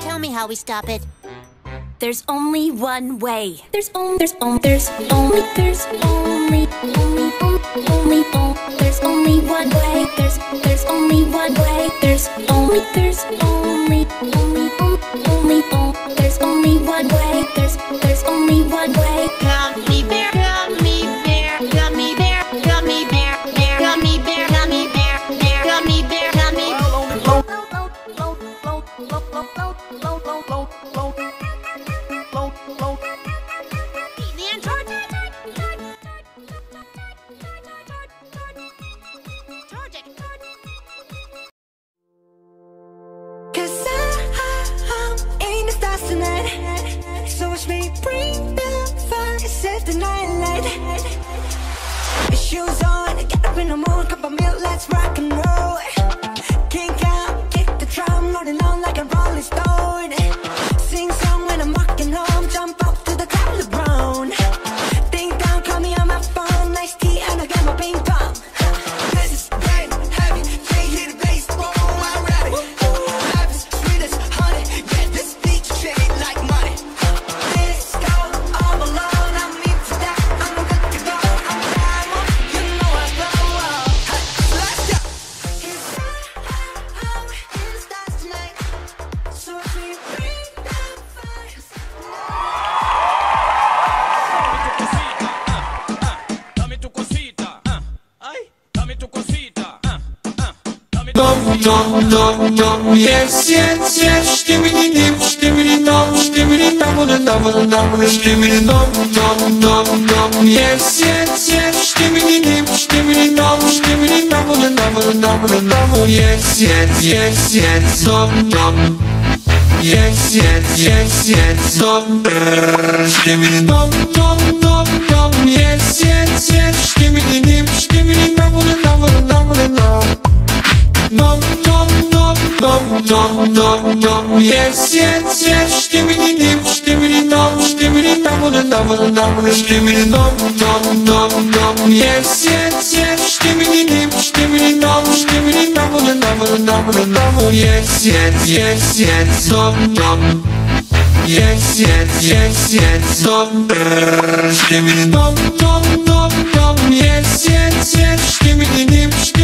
Tell me how we stop it. There's only one way. There's only, there's only, there's only, there's only, only, only, only, there's only one way. There's, there's only one way. There's only, there's only, only, only, there's only one way. There's, there's only one way. So watch me bring the fire, set the night light. Shoes on, get up in the mood, cup of milk, let's rock and roll dom dom dom dom yes yes yes. Stimili dim stimili dom stimili damını damını damını stimili dom dom dom dom yes yes yes. Stimili dim stimili dom stimili damını damını damını damını yes yes yes yes. Dom dom yes yes yes yes. Dom stimili dom dom dom Domunu domunu domunu Stimini dom dom dom dom Yes yes yes Stimini dim stimini dom Stimini domunu domunu domunu domunu oh, Yes yes yes yes Dom dom Yes yes yes yes Dom Stimini dom dom dom dom Yes yes yes Stimini dim stimini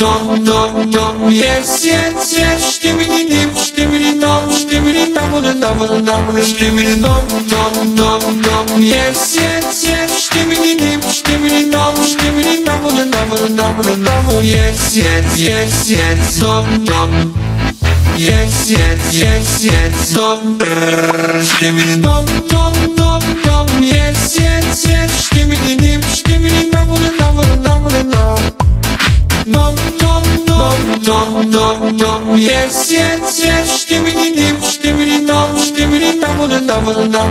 Dom dom dom yes yes yes Ştemini dim ştemini dom ştemini damını damını damını ştemini dom dom dom dom yes yes yes Ştemini dim ştemini dom ştemini damını damını damını damını yes yes yes yes dom dom Yes, yes, yes, yes, dom, ştemini dom, dom, dom, dom, yes.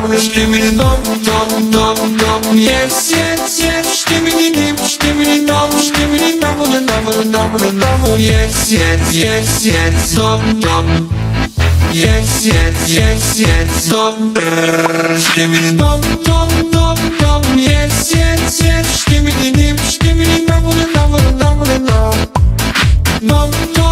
Stimini dom dom dom dom Yes yes yes. Stimini dim stimini dom Stimini namını namını namını namı Yes yes yes yes. Dom dom Yes yes yes yes. Dom Stimini dom dom dom dom Yes yes yes. Stimini dim stimini namını namını namını nam Dom dom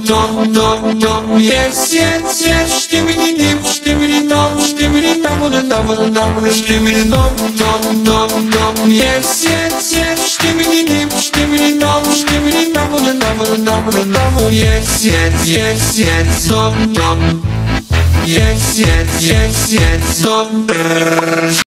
dom dom dom yes yes yes stimini dim stimini dom stimini dam dam dam stimini dom dom dom dom yes yes yes stimini dim stimini dom stimini double, double, double, double! yes yes yes yes dom dom yes yes yes yes dom